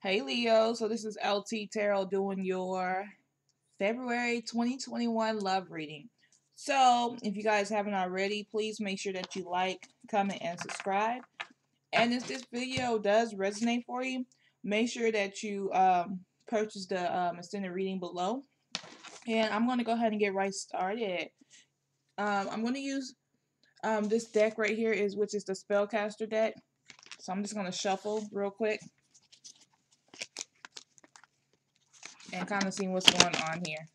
Hey Leo, so this is LT Tarot doing your February 2021 love reading. So, if you guys haven't already, please make sure that you like, comment, and subscribe. And if this video does resonate for you, make sure that you um, purchase the um, extended reading below. And I'm going to go ahead and get right started. Um, I'm going to use um, this deck right here, is which is the Spellcaster deck. So I'm just going to shuffle real quick. And kind of seeing what's going on here.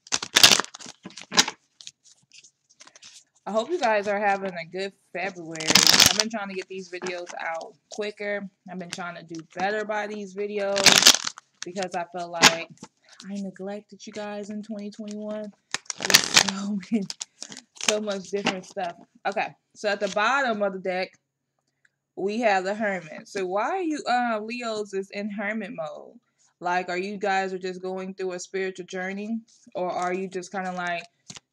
I hope you guys are having a good February. I've been trying to get these videos out quicker. I've been trying to do better by these videos because I feel like I neglected you guys in 2021. So, so much different stuff. Okay, so at the bottom of the deck, we have the Hermit. So why are you uh, Leos is in Hermit mode? Like, are you guys are just going through a spiritual journey, or are you just kind of like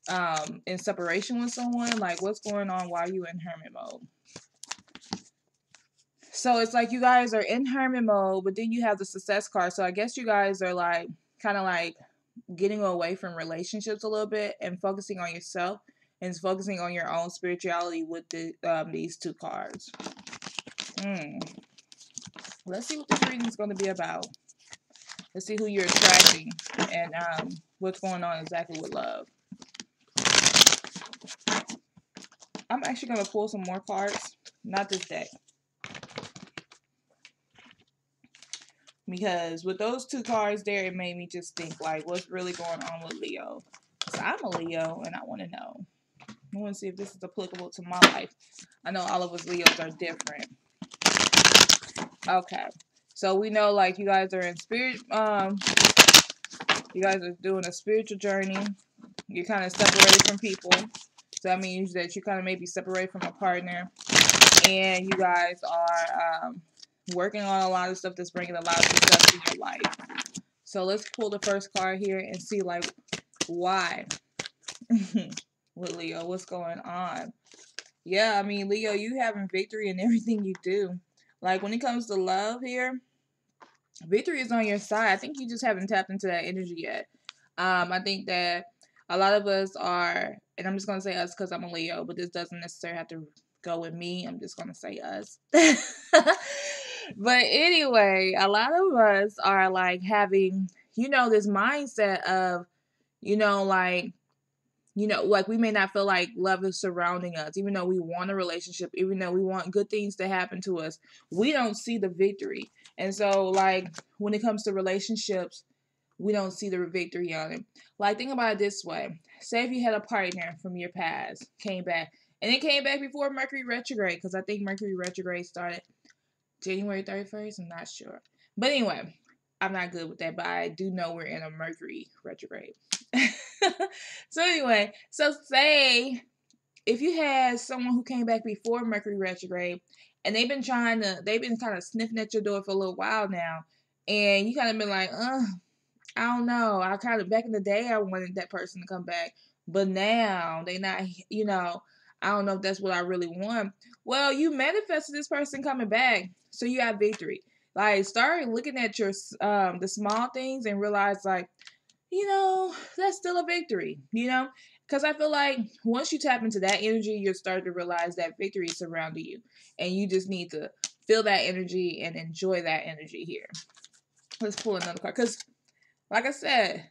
um, in separation with someone? Like, what's going on while you in hermit mode? So it's like you guys are in hermit mode, but then you have the success card. So I guess you guys are like kind of like getting away from relationships a little bit and focusing on yourself and focusing on your own spirituality with the um, these two cards. Hmm. Let's see what this reading is going to be about. Let's see who you're attracting and um, what's going on exactly with love. I'm actually going to pull some more cards. Not this deck. Because with those two cards there, it made me just think, like, what's really going on with Leo? So I'm a Leo, and I want to know. I want to see if this is applicable to my life. I know all of us Leos are different. Okay. So we know like you guys are in spirit um you guys are doing a spiritual journey. You're kind of separated from people. So that means that you kind of maybe separate from a partner. And you guys are um, working on a lot of stuff that's bringing a lot of success in your life. So let's pull the first card here and see like why with Leo, what's going on. Yeah, I mean, Leo, you having victory in everything you do. Like when it comes to love here, victory is on your side. I think you just haven't tapped into that energy yet. Um, I think that a lot of us are, and I'm just gonna say us because I'm a Leo, but this doesn't necessarily have to go with me. I'm just gonna say us. but anyway, a lot of us are like having, you know, this mindset of, you know, like you know, like we may not feel like love is surrounding us, even though we want a relationship, even though we want good things to happen to us, we don't see the victory. And so, like, when it comes to relationships, we don't see the victory on it. Like, think about it this way say if you had a partner from your past, came back, and it came back before Mercury retrograde, because I think Mercury retrograde started January 31st, I'm not sure. But anyway, I'm not good with that, but I do know we're in a Mercury retrograde. so anyway, so say if you had someone who came back before Mercury retrograde and they've been trying to they've been kind of sniffing at your door for a little while now and you kind of been like, uh, I don't know. I kind of back in the day I wanted that person to come back, but now they not, you know, I don't know if that's what I really want. Well, you manifested this person coming back, so you have victory. Like start looking at your um the small things and realize like you know, that's still a victory, you know? Because I feel like once you tap into that energy, you'll start to realize that victory is surrounding you. And you just need to feel that energy and enjoy that energy here. Let's pull another card. Because, like I said,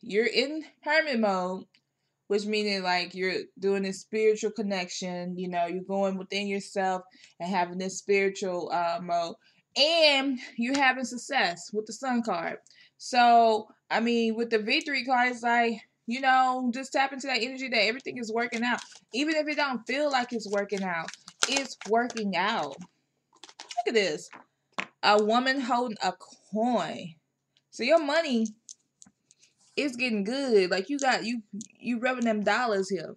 you're in hermit mode, which meaning like you're doing this spiritual connection, you know, you're going within yourself and having this spiritual uh, mode. And you're having success with the sun card. So, I mean, with the victory card, it's like, you know, just tap into that energy that everything is working out. Even if it don't feel like it's working out, it's working out. Look at this. A woman holding a coin. So your money is getting good. Like you got you you rubbing them dollars here.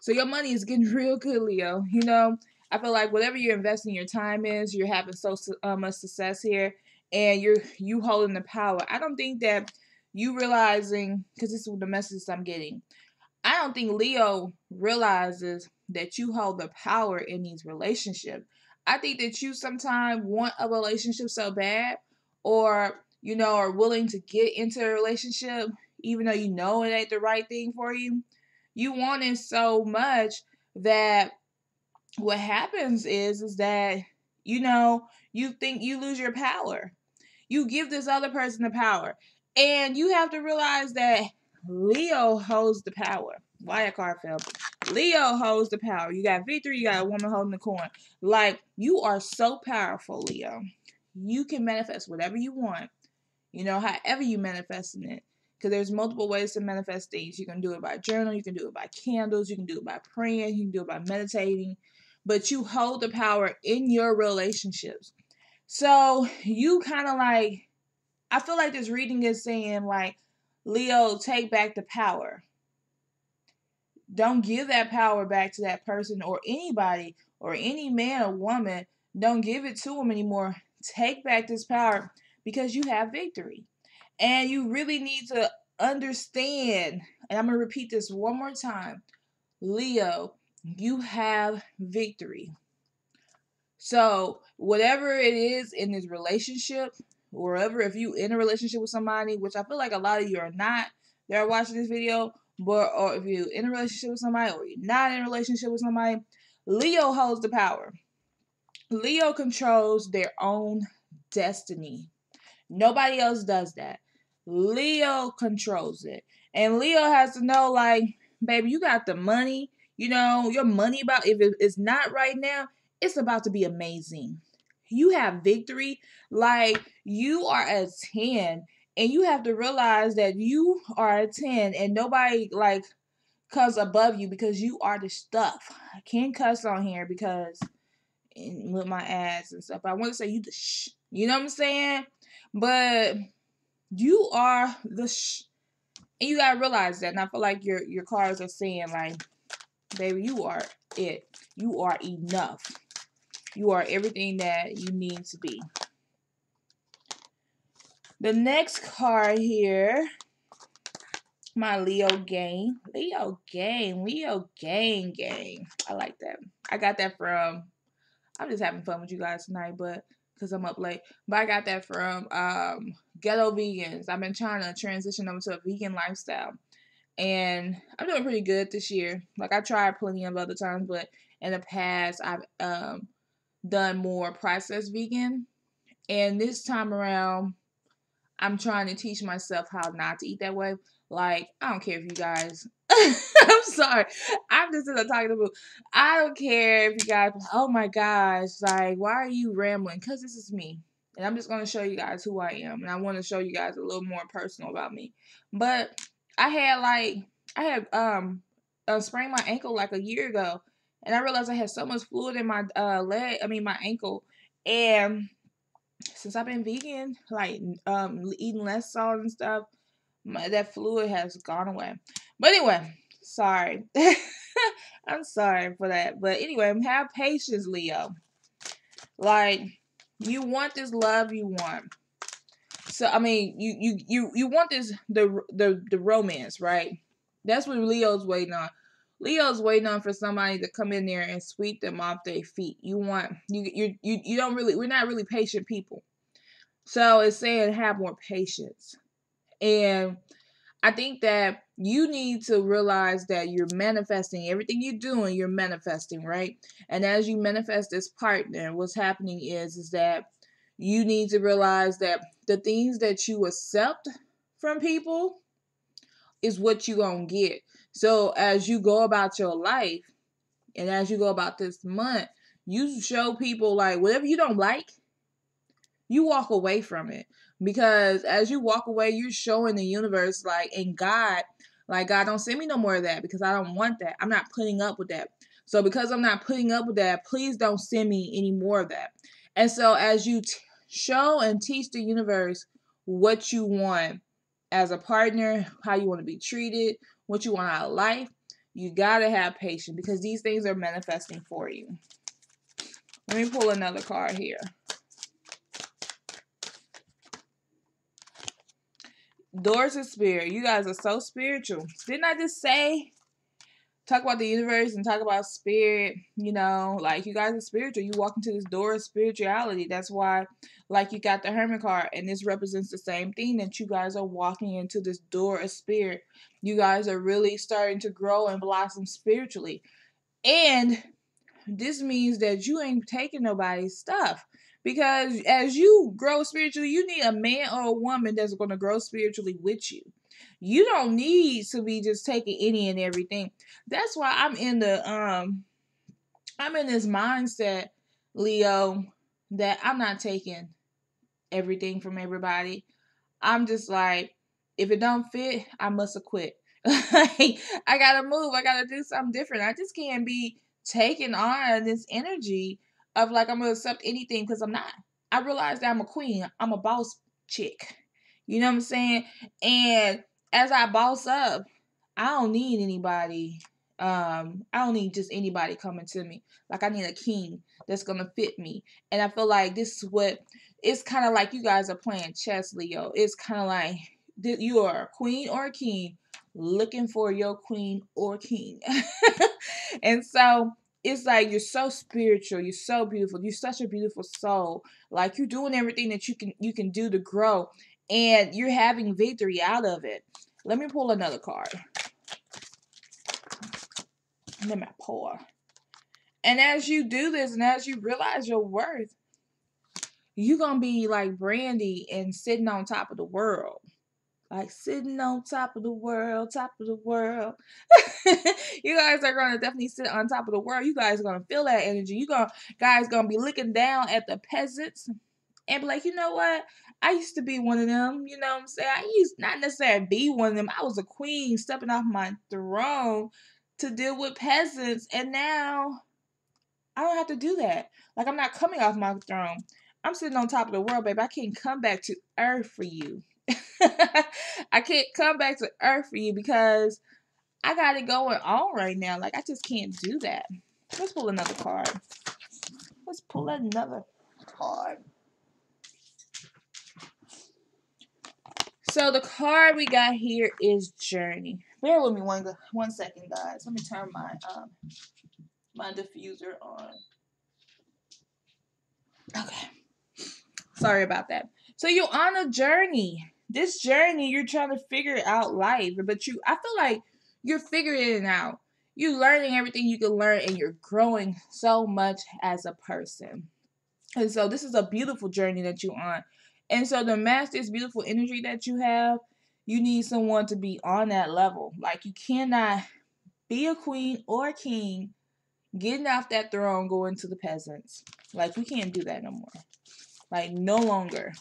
So your money is getting real good, Leo. You know, I feel like whatever you're investing your time is, you're having so uh, much success here and you're you holding the power. I don't think that you realizing because this is the message I'm getting. I don't think Leo realizes that you hold the power in these relationships. I think that you sometimes want a relationship so bad, or you know, are willing to get into a relationship, even though you know it ain't the right thing for you. You want it so much that what happens is is that you know you think you lose your power you give this other person the power and you have to realize that leo holds the power. Why a car fell? Leo holds the power. You got victory you got a woman holding the coin. Like you are so powerful leo. You can manifest whatever you want you know however you manifesting it. Because there's multiple ways to manifest things. You can do it by journal you can do it by candles you can do it by praying you can do it by meditating. But you hold the power in your relationships. So you kind of like, I feel like this reading is saying, like, Leo, take back the power. Don't give that power back to that person or anybody or any man or woman. Don't give it to them anymore. Take back this power because you have victory. And you really need to understand, and I'm going to repeat this one more time Leo, you have victory. So, whatever it is in this relationship, wherever, if you in a relationship with somebody, which I feel like a lot of you are not, that are watching this video, but or if you in a relationship with somebody or you're not in a relationship with somebody, Leo holds the power. Leo controls their own destiny. Nobody else does that. Leo controls it. And Leo has to know, like, baby, you got the money, you know, your money about if it's not right now, it's about to be amazing. You have victory. Like you are a 10 and you have to realize that you are a 10 and nobody like comes above you because you are the stuff. I can't cuss on here because with my ass and stuff. I want to say you the sh. You know what I'm saying? But you are the sh. And you gotta realize that. And I feel like your your cards are saying like Baby, you are it. You are enough. You are everything that you need to be. The next card here, my Leo gang. Leo gang. Leo gang gang. I like that. I got that from, I'm just having fun with you guys tonight, but because I'm up late. But I got that from um, Ghetto Vegans. I've been trying to transition them to a vegan lifestyle and I'm doing pretty good this year. Like I tried plenty of other times, but in the past I've um done more processed vegan, and this time around I'm trying to teach myself how not to eat that way. Like I don't care if you guys. I'm sorry. I'm just in a talking about. I don't care if you guys. Oh my gosh! Like why are you rambling? Cause this is me. And I'm just going to show you guys who I am. And I want to show you guys a little more personal about me. But I had like I had um uh, sprained my ankle like a year ago, and I realized I had so much fluid in my uh leg. I mean my ankle, and since I've been vegan, like um eating less salt and stuff, my, that fluid has gone away. But anyway, sorry. I'm sorry for that. But anyway, have patience, Leo. Like you want this love you want. So I mean, you you you you want this the the the romance, right? That's what Leo's waiting on. Leo's waiting on for somebody to come in there and sweep them off their feet. You want you you you you don't really we're not really patient people. So it's saying have more patience. And I think that you need to realize that you're manifesting everything you're doing, you're manifesting, right? And as you manifest this partner, what's happening is is that you need to realize that the things that you accept from people is what you're going to get. So as you go about your life and as you go about this month, you show people like whatever you don't like, you walk away from it. Because as you walk away, you're showing the universe like and God, like God don't send me no more of that because I don't want that. I'm not putting up with that. So because I'm not putting up with that, please don't send me any more of that. And so as you t- show and teach the universe what you want as a partner, how you want to be treated, what you want out of life, you got to have patience because these things are manifesting for you. Let me pull another card here. Doors of Spirit. You guys are so spiritual. Didn't I just say talk about the universe and talk about spirit, you know, like you guys are spiritual. You walk into this door of spirituality. That's why, like, you got the Hermit card, and this represents the same thing that you guys are walking into this door of spirit. You guys are really starting to grow and blossom spiritually. And this means that you ain't taking nobody's stuff. Because as you grow spiritually, you need a man or a woman that's going to grow spiritually with you. You don't need to be just taking any and everything. That's why I'm in the um I'm in this mindset, Leo, that I'm not taking everything from everybody. I'm just like, if it don't fit, I must have quit. I gotta move. I gotta do something different. I just can't be taking on this energy of like I'm gonna accept anything because I'm not. I realize that I'm a queen. I'm a boss chick. You know what I'm saying? And as I boss up, I don't need anybody. Um, I don't need just anybody coming to me. Like I need a king that's gonna fit me. And I feel like this is what it's kind of like you guys are playing chess, Leo. It's kind of like you are a queen or a king looking for your queen or king. and so it's like you're so spiritual, you're so beautiful, you're such a beautiful soul. Like you're doing everything that you can you can do to grow and you're having victory out of it. Let me pull another card. Let me pour. And as you do this and as you realize your worth, you're going to be like Brandy and sitting on top of the world. Like sitting on top of the world, top of the world. you guys are gonna definitely sit on top of the world. You guys are gonna feel that energy. You gonna guys gonna be looking down at the peasants and be like, you know what? I used to be one of them, you know what I'm saying? I used not necessarily be one of them. I was a queen stepping off my throne to deal with peasants, and now I don't have to do that. Like I'm not coming off my throne. I'm sitting on top of the world, babe. I can't come back to earth for you. I can't come back to earth for you because I got it going on right now. Like I just can't do that. Let's pull another card. Let's pull another card. So the card we got here is Journey. Bear with me one one second, guys. Let me turn my um my diffuser on. Okay. Sorry about that. So you're on a journey. This journey, you're trying to figure out life, but you I feel like you're figuring it out. You're learning everything you can learn and you're growing so much as a person. And so this is a beautiful journey that you're on. And so to match this beautiful energy that you have, you need someone to be on that level. Like you cannot be a queen or a king getting off that throne going to the peasants. Like we can't do that no more. Like no longer.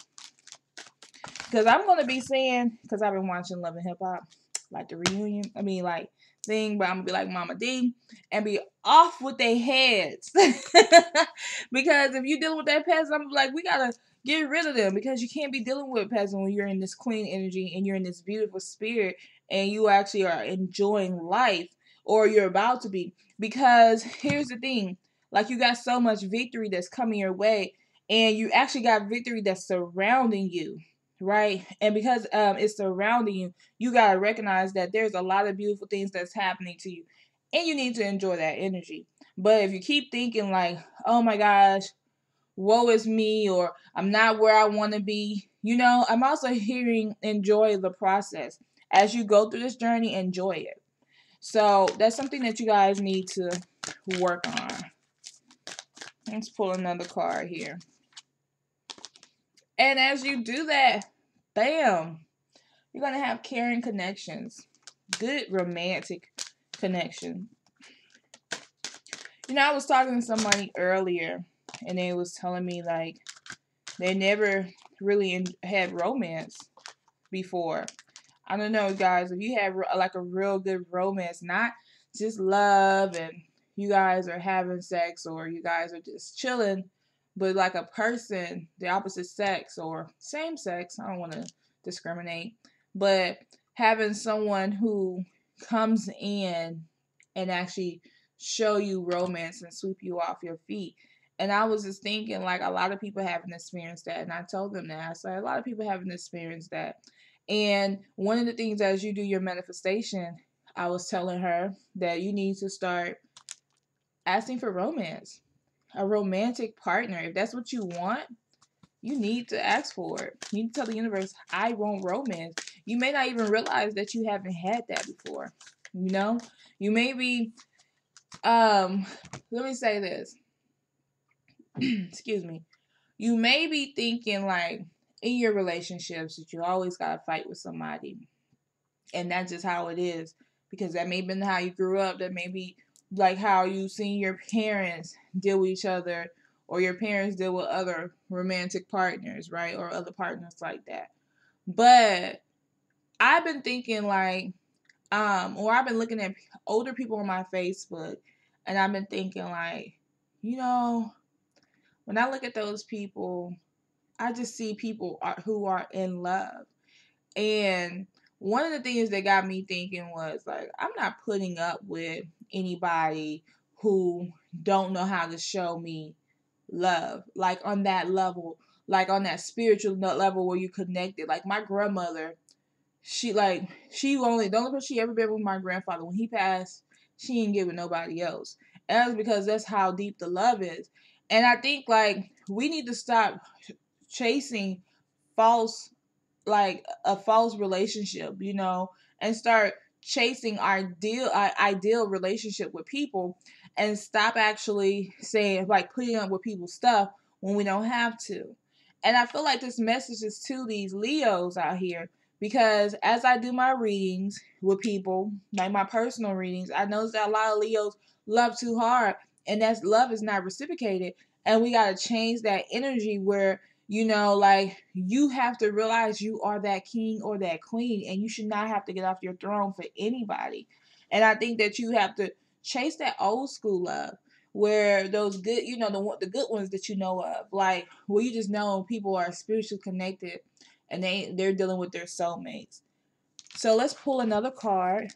Because I'm gonna be saying, because I've been watching Love and Hip Hop, like the reunion. I mean, like thing, but I'm gonna be like Mama Dee and be off with their heads. because if you're dealing with that peasant, I'm like, we gotta Get rid of them because you can't be dealing with peasant when you're in this queen energy and you're in this beautiful spirit and you actually are enjoying life or you're about to be. Because here's the thing like you got so much victory that's coming your way and you actually got victory that's surrounding you right and because um it's surrounding you you got to recognize that there's a lot of beautiful things that's happening to you and you need to enjoy that energy but if you keep thinking like oh my gosh woe is me or I'm not where I want to be. You know, I'm also hearing enjoy the process. As you go through this journey, enjoy it. So that's something that you guys need to work on. Let's pull another card here. And as you do that, bam, you're going to have caring connections. Good romantic connection. You know, I was talking to somebody earlier and they was telling me like they never really in, had romance before. I don't know, guys. If you have uh, like a real good romance, not just love and you guys are having sex or you guys are just chilling, but like a person, the opposite sex or same sex, I don't want to discriminate, but having someone who comes in and actually show you romance and sweep you off your feet and I was just thinking, like, a lot of people haven't experienced that. And I told them that. I said, a lot of people haven't experienced that. And one of the things as you do your manifestation, I was telling her that you need to start asking for romance, a romantic partner. If that's what you want, you need to ask for it. You need to tell the universe, I want romance. You may not even realize that you haven't had that before. You know? You may be um let me say this. Excuse me. You may be thinking like in your relationships that you always gotta fight with somebody. And that's just how it is. Because that may have been how you grew up. That may be like how you seen your parents deal with each other or your parents deal with other romantic partners, right? Or other partners like that. But I've been thinking like um or I've been looking at older people on my Facebook and I've been thinking like, you know, when I look at those people, I just see people who are in love. And one of the things that got me thinking was like, I'm not putting up with anybody who don't know how to show me love, like on that level, like on that spiritual level where you connected. Like my grandmother, she like she only the only person she ever been with my grandfather. When he passed, she ain't giving nobody else. And that's because that's how deep the love is. And I think like we need to stop chasing false like a false relationship, you know, and start chasing our ideal our ideal relationship with people and stop actually saying like putting up with people's stuff when we don't have to. And I feel like this message is to these Leos out here because as I do my readings with people, like my personal readings, I notice that a lot of Leos love too hard and that love is not reciprocated. And we got to change that energy where, you know, like you have to realize you are that king or that queen and you should not have to get off your throne for anybody. And I think that you have to chase that old school love where those good, you know, the the good ones that you know of, like where you just know people are spiritually connected and they they're dealing with their soulmates. So let's pull another card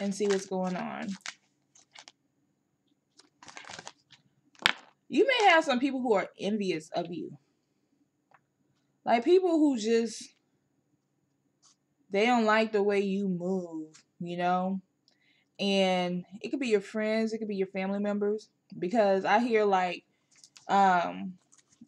and see what's going on. You may have some people who are envious of you. Like people who just they don't like the way you move, you know? And it could be your friends, it could be your family members because I hear like um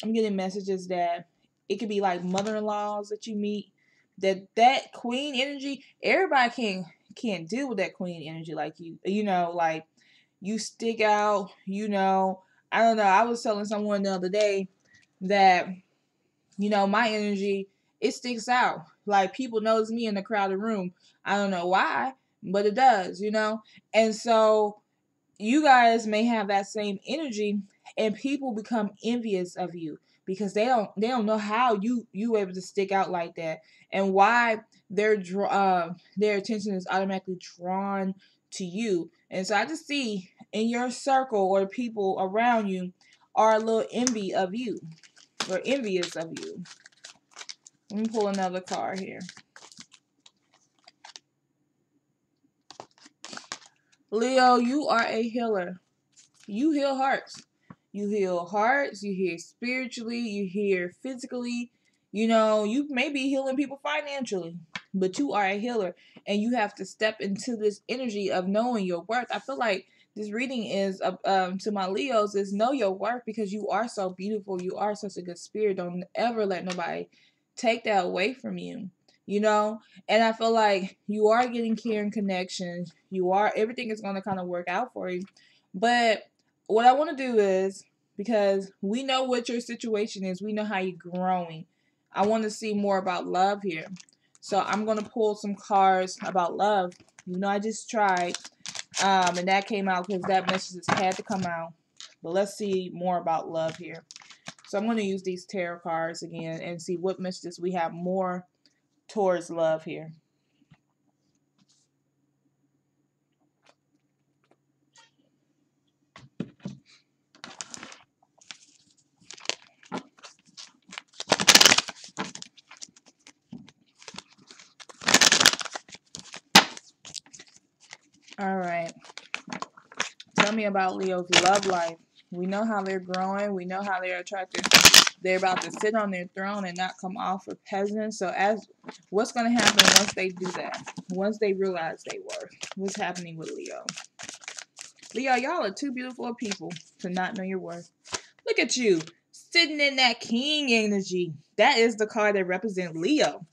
I'm getting messages that it could be like mother-in-laws that you meet that that queen energy everybody can can't deal with that queen energy like you you know like you stick out you know. I don't know i was telling someone the other day that you know my energy it sticks out. Like people notice me in the crowded room. I don't know why but it does you know? And so you guys may have that same energy and people become envious of you because they don't they don't know how you you able to stick out like that and why their uh, their attention is automatically drawn to you. And so i just see in your circle or people around you are a little envy of you or envious of you. Let me pull another card here. Leo you are a healer. You heal hearts. You heal hearts, you heal spiritually, you heal physically. You know, you may be healing people financially, but you are a healer and you have to step into this energy of knowing your worth. I feel like this reading is uh, um, to my Leos is know your worth because you are so beautiful. You are such a good spirit. Don't ever let nobody take that away from you. You know, and I feel like you are getting care and connection. You are everything is going to kind of work out for you. But what I want to do is because we know what your situation is, we know how you're growing. I want to see more about love here. So I'm going to pull some cards about love. You know, I just tried, um, and that came out because that message had to come out. But let's see more about love here. So I'm going to use these tarot cards again and see what messages we have more towards love here. All right. Tell me about Leo's love life. We know how they're growing. We know how they're attracted they're about to sit on their throne and not come off for peasants. So as what's going to happen once they do that? Once they realize they were. What's happening with Leo? Leo, y'all are too beautiful people to not know your worth. Look at you sitting in that king energy. That is the card that represents Leo.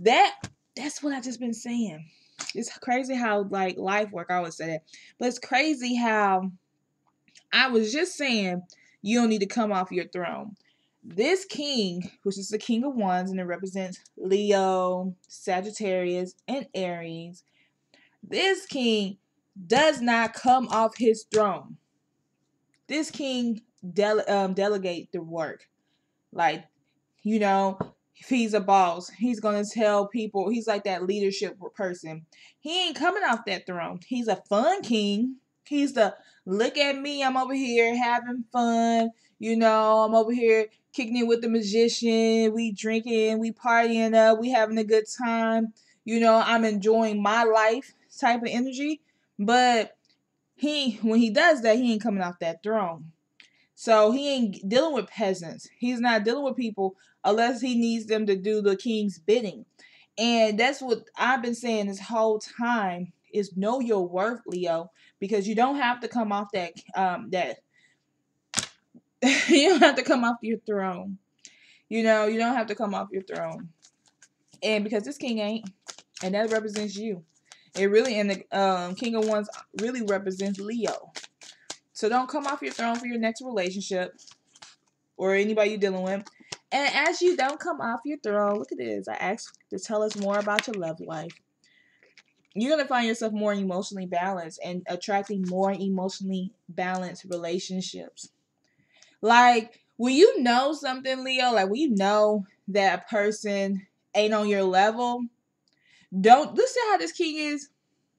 That that's what I've just been saying. It's crazy how like life work. I always say that, but it's crazy how I was just saying you don't need to come off your throne. This king, which is the king of wands, and it represents Leo, Sagittarius, and Aries. This king does not come off his throne. This king dele- um, delegate the work. Like, you know, he's a boss, he's gonna tell people he's like that leadership person. He ain't coming off that throne. He's a fun king. He's the look at me, I'm over here having fun. You know, I'm over here kicking it with the magician. We drinking, we partying up, we having a good time. You know, I'm enjoying my life type of energy. But he when he does that, he ain't coming off that throne. So he ain't dealing with peasants. He's not dealing with people unless he needs them to do the king's bidding. And that's what I've been saying this whole time is know your worth, Leo, because you don't have to come off that um that you don't have to come off your throne. You know, you don't have to come off your throne. And because this king ain't, and that represents you. It really and the um, King of Wands really represents Leo. So don't come off your throne for your next relationship or anybody you're dealing with. And as you don't come off your throne, look at this. I asked to tell us more about your love life. You're going to find yourself more emotionally balanced and attracting more emotionally balanced relationships. Like, when you know something, Leo, like when you know that a person ain't on your level, don't listen how this king is.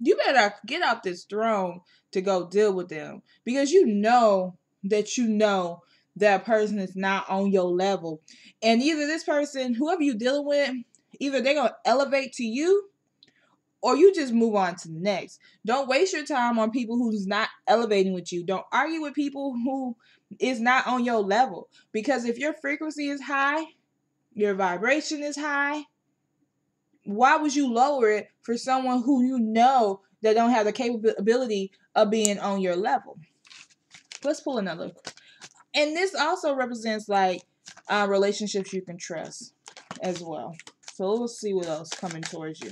You better get off this throne to go deal with them because you know that you know that person is not on your level. And either this person, whoever you're dealing with, either they're going to elevate to you or you just move on to the next. Don't waste your time on people who's not elevating with you. Don't argue with people who is not on your level because if your frequency is high, your vibration is high, why would you lower it for someone who you know that don't have the capability of being on your level? Let's pull another. And this also represents like uh, relationships you can trust as well. So let's see what else coming towards you.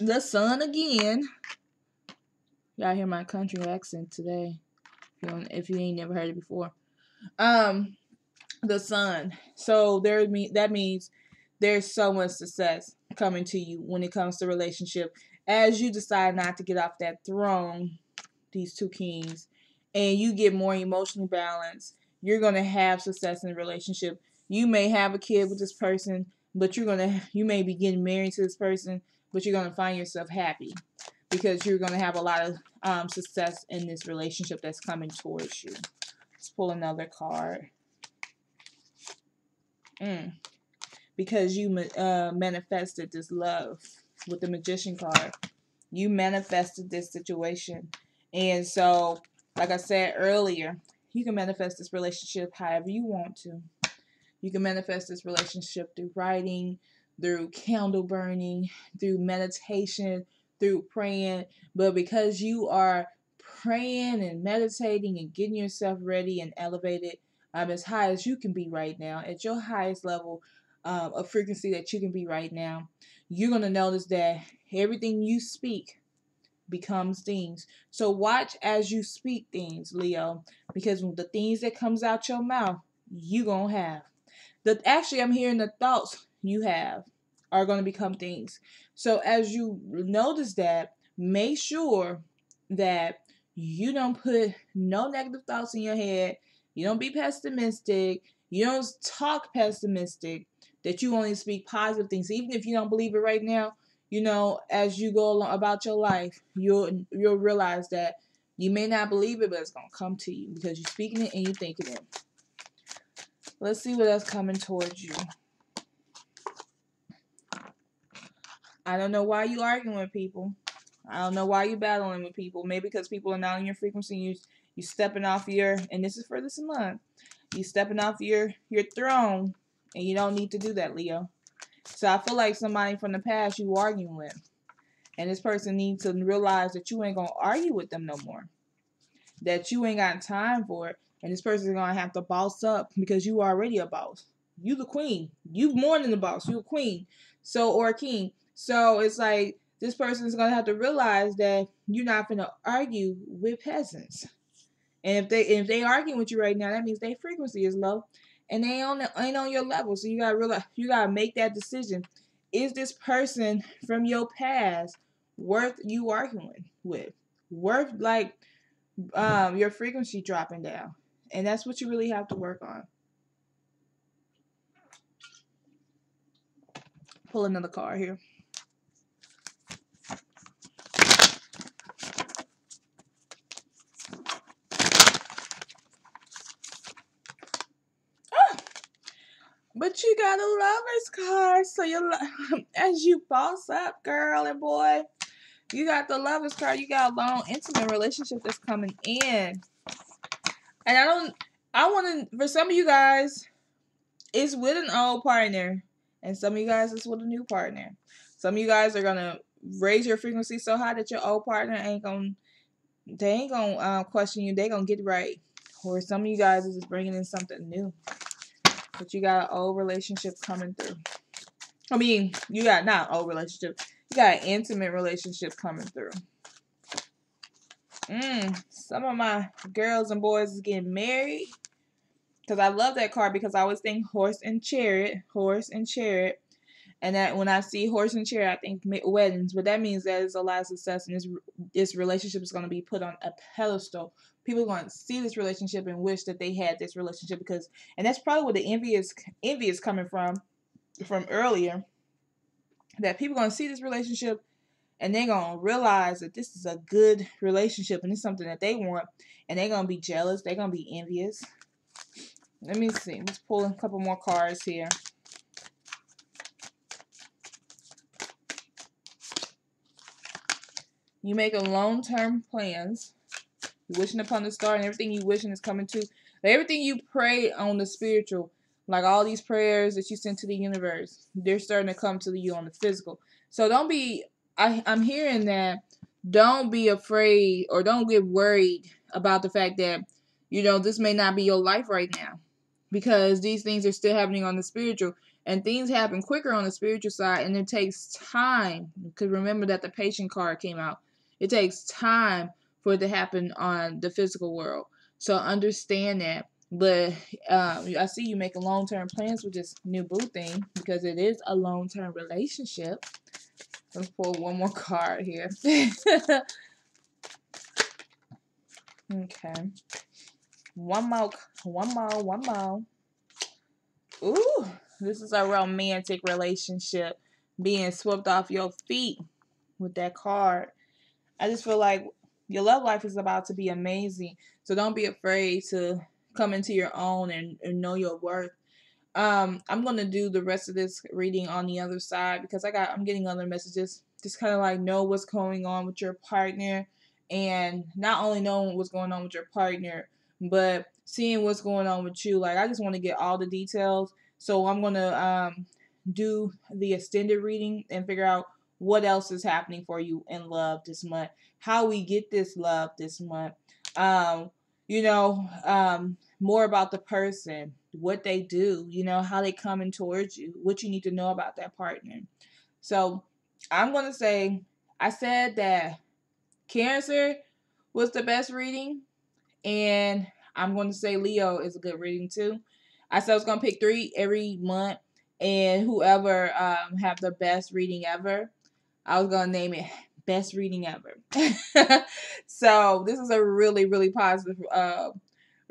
The sun again. Y'all hear my country accent today. If you, if you ain't never heard it before. Um, the sun. So there me that means there's so much success coming to you when it comes to relationship as you decide not to get off that throne these two kings and you get more emotionally balanced you're going to have success in the relationship. You may have a kid with this person but you're going to you may be getting married to this person but you're going to find yourself happy because you're going to have a lot of um, success in this relationship that's coming towards you. Let's pull another card. Mm. Because you uh, manifested this love with the magician card. You manifested this situation. And so, like I said earlier, you can manifest this relationship however you want to. You can manifest this relationship through writing, through candle burning, through meditation, through praying. But because you are praying and meditating and getting yourself ready and elevated, um, as high as you can be right now, at your highest level um, of frequency that you can be right now, you're going to notice that everything you speak becomes things. So watch as you speak things, Leo, because the things that comes out your mouth, you going to have. The, actually, I'm hearing the thoughts you have are going to become things. So as you notice that, make sure that you don't put no negative thoughts in your head you don't be pessimistic. You don't talk pessimistic. That you only speak positive things, even if you don't believe it right now. You know, as you go along about your life, you'll you'll realize that you may not believe it, but it's gonna come to you because you're speaking it and you're thinking it. Let's see what else coming towards you. I don't know why you arguing with people. I don't know why you battling with people. Maybe because people are not on your frequency. You You stepping off your, and this is for this month. You stepping off your your throne, and you don't need to do that, Leo. So I feel like somebody from the past you arguing with, and this person needs to realize that you ain't gonna argue with them no more. That you ain't got time for it, and this person is gonna have to boss up because you already a boss. You the queen. You more than the boss. You a queen. So or a king. So it's like this person is gonna have to realize that you're not gonna argue with peasants. And if they if they arguing with you right now, that means their frequency is low, and they on the, ain't on your level. So you gotta realize you gotta make that decision. Is this person from your past worth you arguing with? Worth like um your frequency dropping down, and that's what you really have to work on. Pull another card here. But you got a lover's card, so you as you boss up, girl and boy, you got the lover's card. You got a long, intimate relationship that's coming in, and I don't. I want to. For some of you guys, it's with an old partner, and some of you guys it's with a new partner. Some of you guys are gonna raise your frequency so high that your old partner ain't gonna. They ain't gonna uh, question you. They gonna get right. Or some of you guys is just bringing in something new. But you got an old relationship coming through. I mean, you got not old relationship. You got an intimate relationship coming through. Mm, some of my girls and boys is getting married. Because I love that card because I always think horse and chariot. Horse and chariot. And that when I see horse and chair, I think weddings. But that means that it's a lot of success and this, this relationship is going to be put on a pedestal people are going to see this relationship and wish that they had this relationship because and that's probably where the envy is envy is coming from from earlier that people are going to see this relationship and they're going to realize that this is a good relationship and it's something that they want and they're going to be jealous they're going to be envious let me see let's pull a couple more cards here you make a long-term plans you wishing upon the star and everything you wishing is coming to. Everything you pray on the spiritual, like all these prayers that you send to the universe, they're starting to come to you on the physical. So don't be, I, I'm hearing that don't be afraid or don't get worried about the fact that, you know, this may not be your life right now because these things are still happening on the spiritual and things happen quicker on the spiritual side and it takes time because remember that the patient card came out it takes time for it to happen on the physical world. So understand that. But um, I see you making long term plans with this new boo thing because it is a long term relationship. Let's pull one more card here. okay. One more, one more, one more. Ooh, this is a romantic relationship being swept off your feet with that card. I just feel like your love life is about to be amazing. So don't be afraid to come into your own and, and know your worth. Um, I'm gonna do the rest of this reading on the other side because I got I'm getting other messages. Just kind of like know what's going on with your partner, and not only knowing what's going on with your partner, but seeing what's going on with you. Like I just want to get all the details. So I'm gonna um do the extended reading and figure out what else is happening for you in love this month, how we get this love this month. Um, you know, um, more about the person, what they do, you know, how they coming towards you, what you need to know about that partner. So I'm gonna say I said that Cancer was the best reading, and I'm going to say Leo is a good reading too. I said I was gonna pick three every month, and whoever um, have the best reading ever, I was gonna name it best reading ever. so this is a really really positive uh,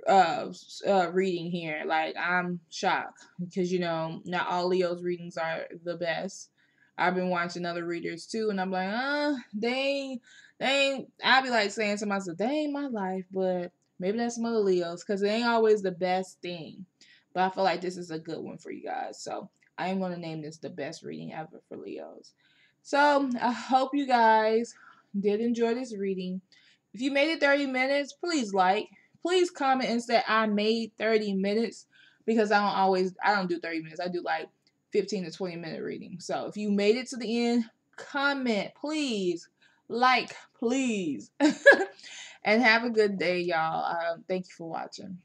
uh, uh, reading here. Like I'm shocked because you know not all Leo's readings are the best. I've been watching other readers too, and I'm like, uh, they, they ain't. I'll be like saying to myself, they ain't my life, but maybe that's some other Leos because it ain't always the best thing. But I feel like this is a good one for you guys. So I am going to name this the best reading ever for Leos. So I hope you guys did enjoy this reading. If you made it 30 minutes, please like. Please comment and say I made 30 minutes because I don't always I don't do 30 minutes. I do like 15 to 20 minute reading. So if you made it to the end, comment, please. Like, please. and have a good day, y'all. Um, thank you for watching.